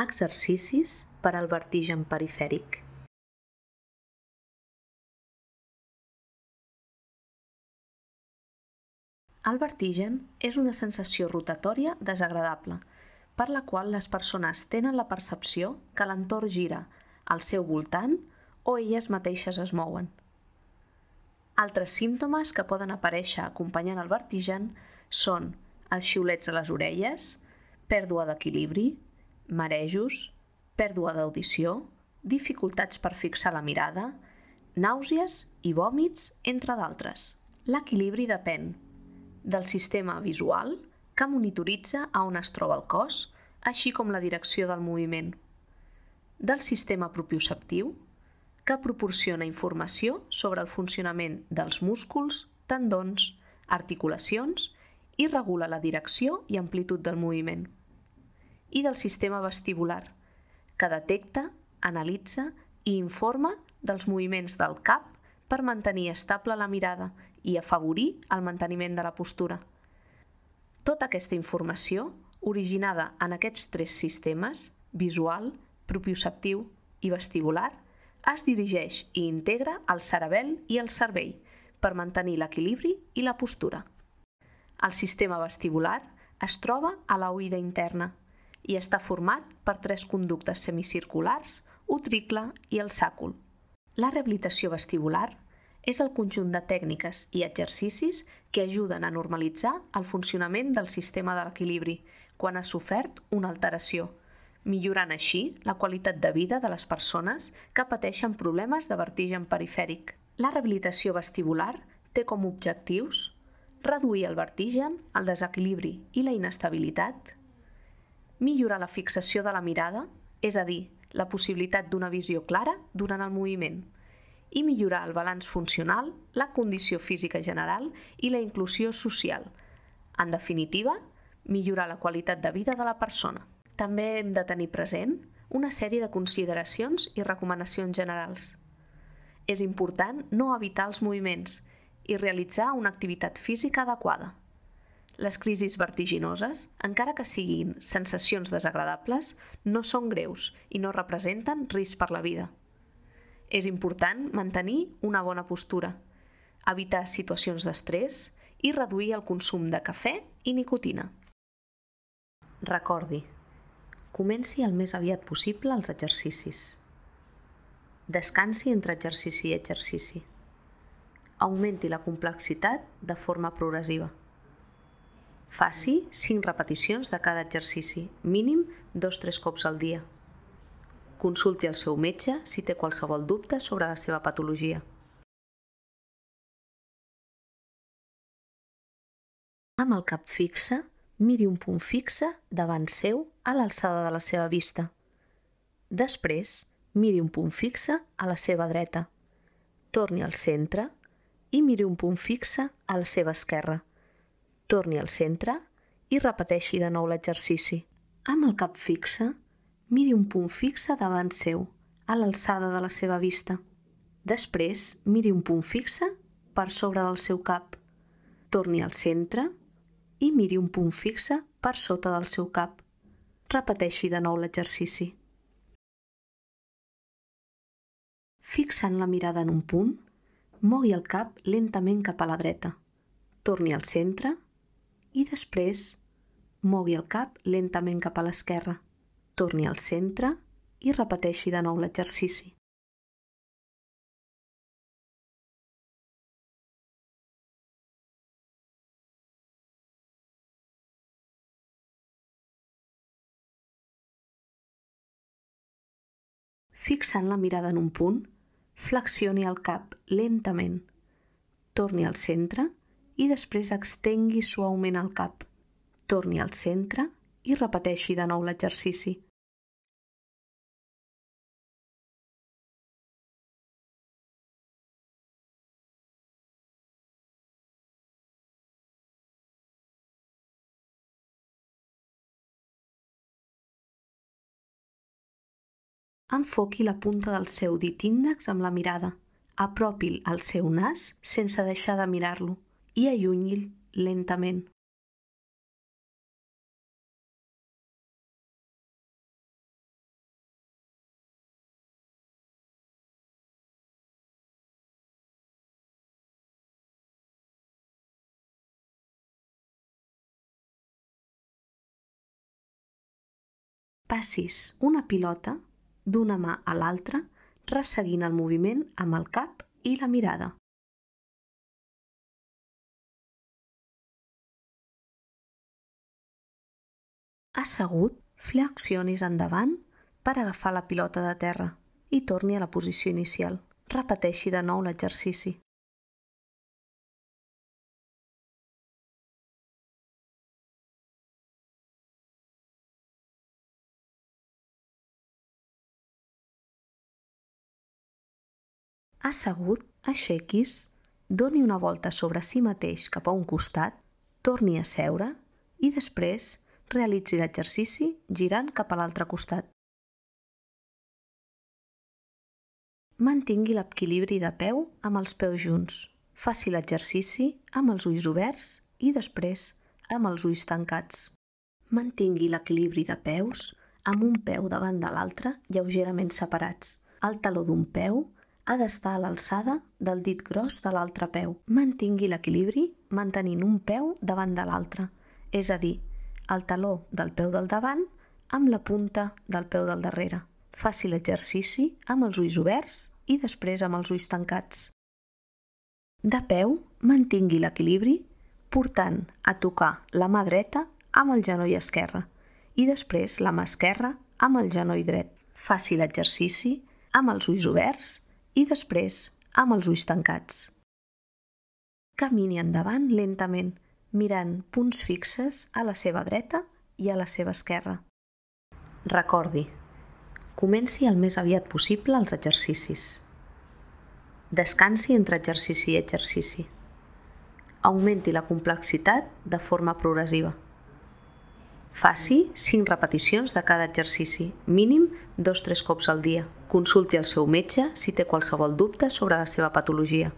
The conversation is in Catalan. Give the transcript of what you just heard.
Exercicis per al vertigen perifèric. El vertigen és una sensació rotatòria desagradable, per la qual les persones tenen la percepció que l'entorn gira al seu voltant o elles mateixes es mouen. Altres símptomes que poden aparèixer acompanyant el vertigen són els xiulets a les orelles, pèrdua d'equilibri, marejos, pèrdua d'audició, dificultats per fixar la mirada, nàusees i vòmits, entre d'altres. L'equilibri depèn del sistema visual que monitoritza a on es troba el cos, així com la direcció del moviment, del sistema propioceptiu, que proporciona informació sobre el funcionament dels músculs, tendons, articulacions i regula la direcció i amplitud del moviment i del sistema vestibular, que detecta, analitza i informa dels moviments del cap per mantenir estable la mirada i afavorir el manteniment de la postura. Tota aquesta informació, originada en aquests tres sistemes, visual, propioceptiu i vestibular, es dirigeix i integra al cerebel i al cervell per mantenir l'equilibri i la postura. El sistema vestibular es troba a la oïda interna, i està format per tres conductes semicirculars, utricle i el sàcul. La rehabilitació vestibular és el conjunt de tècniques i exercicis que ajuden a normalitzar el funcionament del sistema de l'equilibri quan ha sofert una alteració, millorant així la qualitat de vida de les persones que pateixen problemes de vertigen perifèric. La rehabilitació vestibular té com objectius reduir el vertigen, el desequilibri i la inestabilitat, millorar la fixació de la mirada, és a dir, la possibilitat d'una visió clara durant el moviment, i millorar el balanç funcional, la condició física general i la inclusió social. En definitiva, millorar la qualitat de vida de la persona. També hem de tenir present una sèrie de consideracions i recomanacions generals. És important no evitar els moviments i realitzar una activitat física adequada. Les crisis vertiginoses, encara que siguin sensacions desagradables, no són greus i no representen risc per la vida. És important mantenir una bona postura, evitar situacions d'estrès i reduir el consum de cafè i nicotina. Recordi, comenci el més aviat possible els exercicis. Descansi entre exercici i exercici. Augmenti la complexitat de forma progressiva. Faci 5 repeticions de cada exercici, mínim 2-3 cops al dia. Consulti el seu metge si té qualsevol dubte sobre la seva patologia. Amb el cap fixe, miri un punt fixe davant seu a l'alçada de la seva vista. Després, miri un punt fixe a la seva dreta. Torni al centre i miri un punt fixe a la seva esquerra torni al centre i repeteixi de nou l'exercici. Amb el cap fixe, miri un punt fixe davant seu, a l'alçada de la seva vista. Després, miri un punt fixe per sobre del seu cap. Torni al centre i miri un punt fixe per sota del seu cap. Repeteixi de nou l'exercici. Fixant la mirada en un punt, mogui el cap lentament cap a la dreta. Torni al centre i després mogui el cap lentament cap a l'esquerra, torni al centre i repeteixi de nou l'exercici. Fixant la mirada en un punt, flexioni el cap lentament, torni al centre i després extengui suaument el cap. Torni al centre i repeteixi de nou l'exercici. Enfoqui la punta del seu dit índex amb la mirada. Apropi'l al seu nas sense deixar de mirar-lo i allunyi'l lentament. passis una pilota d'una mà a l'altra resseguint el moviment amb el cap i la mirada. Assegut, flexionis endavant per agafar la pilota de terra i torni a la posició inicial. Repeteixi de nou l'exercici. Assegut, aixequis, doni una volta sobre si mateix cap a un costat, torni a seure i després realitzi l'exercici girant cap a l'altre costat. Mantingui l'equilibri de peu amb els peus junts. Faci l'exercici amb els ulls oberts i després amb els ulls tancats. Mantingui l'equilibri de peus amb un peu davant de l'altre lleugerament separats. El taló d'un peu ha d'estar a l'alçada del dit gros de l'altre peu. Mantingui l'equilibri mantenint un peu davant de l'altre, és a dir, el taló del peu del davant amb la punta del peu del darrere. Faci l'exercici amb els ulls oberts i després amb els ulls tancats. De peu, mantingui l'equilibri portant a tocar la mà dreta amb el genoll esquerre i després la mà esquerra amb el genoll dret. Faci l'exercici amb els ulls oberts i després amb els ulls tancats. Camini endavant lentament, mirant punts fixes a la seva dreta i a la seva esquerra. Recordi, comenci el més aviat possible els exercicis. Descansi entre exercici i exercici. Augmenti la complexitat de forma progressiva. Faci 5 repeticions de cada exercici, mínim 2-3 cops al dia. Consulti el seu metge si té qualsevol dubte sobre la seva patologia.